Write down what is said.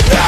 Another